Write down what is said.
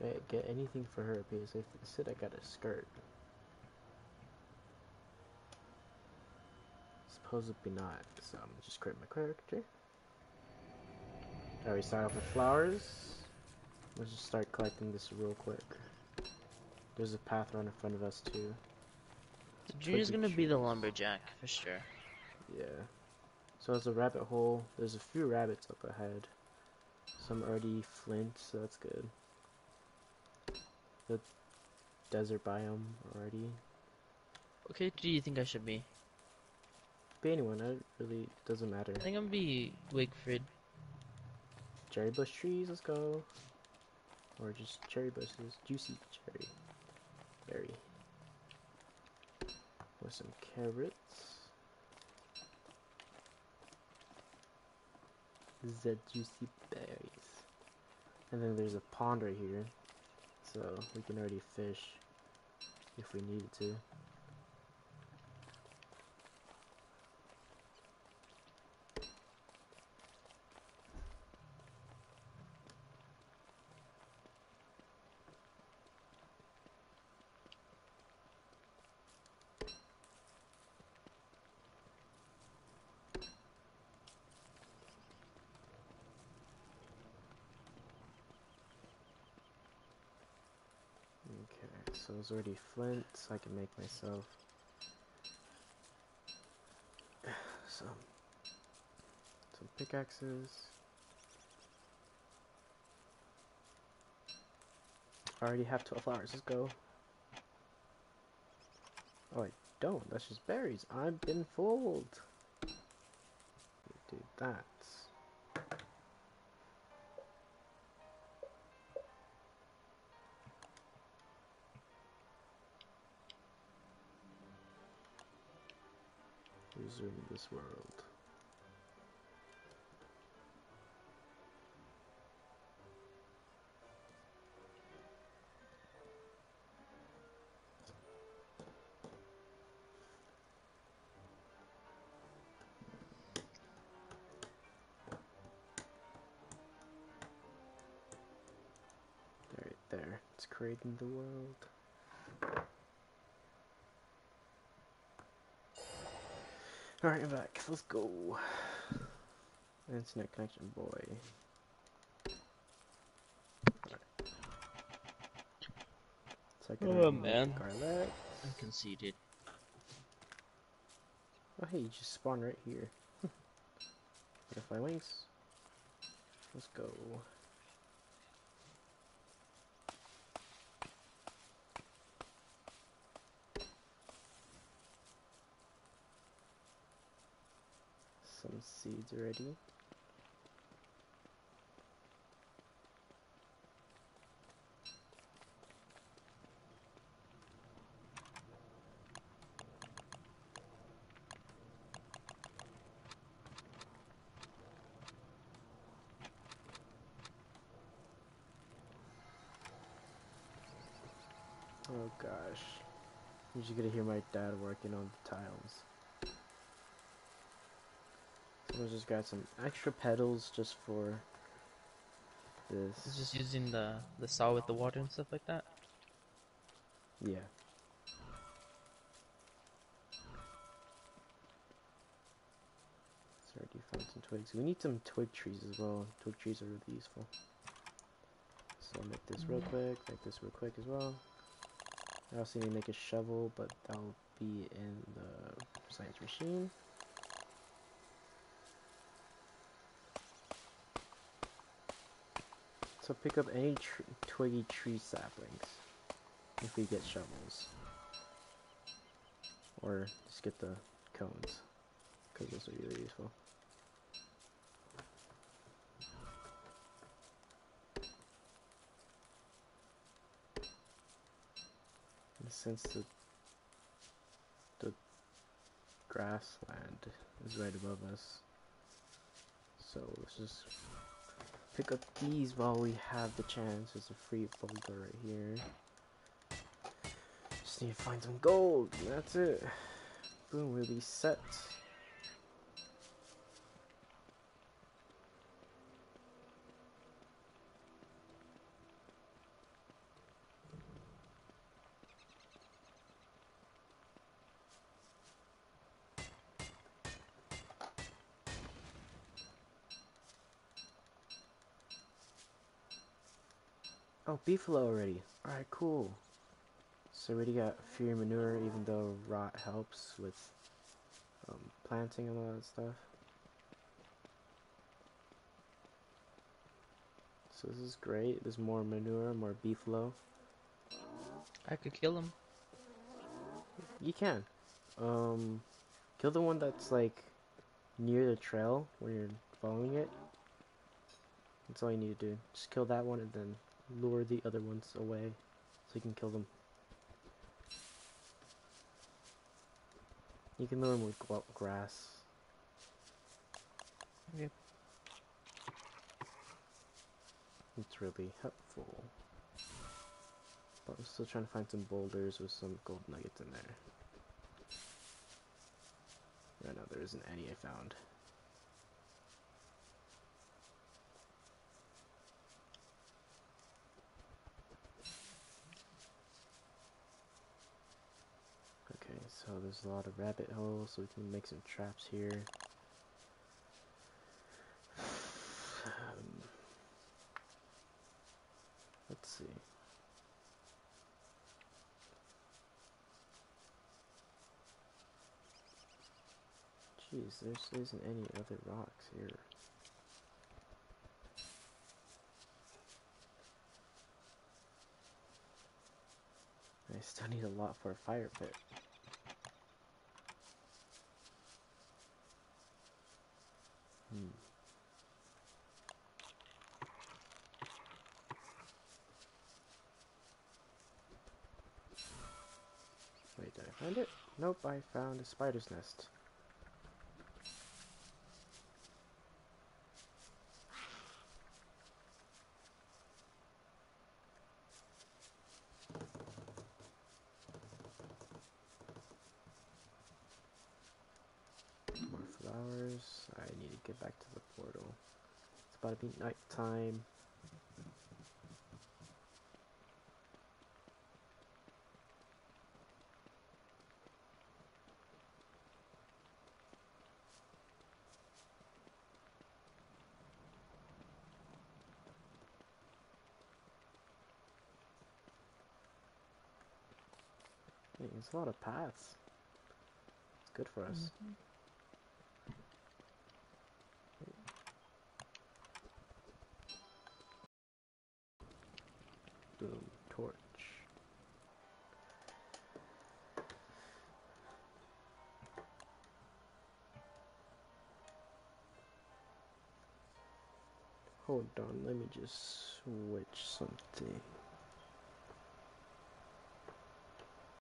Did I get anything for her? Because I said I got a skirt. Supposedly not, so I'm just create my character. Alright, start off with flowers. Let's just start collecting this real quick. There's a path right in front of us too. So Junior's gonna be the lumberjack for sure. Yeah. So there's a rabbit hole. There's a few rabbits up ahead. Some already flint, so that's good. The desert biome already. What character do you think I should be? Be anyone, it really doesn't matter. I think I'm gonna be Wigfrid. Cherry bush trees, let's go. Or just cherry bushes. Juicy cherry. Berry. With some carrots. The juicy berries. And then there's a pond right here. So we can already fish if we needed to. So it's already flint, so I can make myself some some pickaxes. I already have 12 flowers, let's go. Oh, I don't, that's just berries. I've been fooled. Do that. Resume this world. Right there. It's creating the world. Alright, I'm back. Let's go. Internet connection, boy. Second Oh, man. Garlic. I'm conceited. Oh, hey, you just spawned right here. Butterfly wings. Let's go. Some seeds already. Oh gosh. You're just gonna hear my dad working on the tiles. So just got some extra petals just for It's this. just using the the saw with the water and stuff like that. Yeah. It's already found some twigs. We need some twig trees as well. Twig trees are really useful. So I'll make this real mm. quick, make this real quick as well. I also need to make a shovel, but that'll be in the science machine. So pick up any tr twiggy tree saplings if we get shovels. Or just get the cones, because those are really useful. And since the the grassland is right above us, so let's just pick up these while we have the chance. There's a free boulder right here. Just need to find some gold. That's it. Boom, we'll be set. Oh, beefalo already. Alright, cool. So we already got Fury Manure, even though rot helps with um, planting and all that stuff. So this is great. There's more manure, more beefalo. I could kill him. You can. Um, kill the one that's like near the trail when you're following it. That's all you need to do. Just kill that one and then lure the other ones away so you can kill them. You can lure them with grass. Yep. It's really helpful. But I'm still trying to find some boulders with some gold nuggets in there. Right now there isn't any I found. So there's a lot of rabbit holes, so we can make some traps here. Um, let's see. Jeez, there isn't any other rocks here. I still need a lot for a fire pit. Find it? Nope, I found a spider's nest. More flowers. I need to get back to the portal. It's about to be night Hey, there's a lot of paths. It's good for us. Mm-hmm. Boom, torch. Hold on, let me just switch something.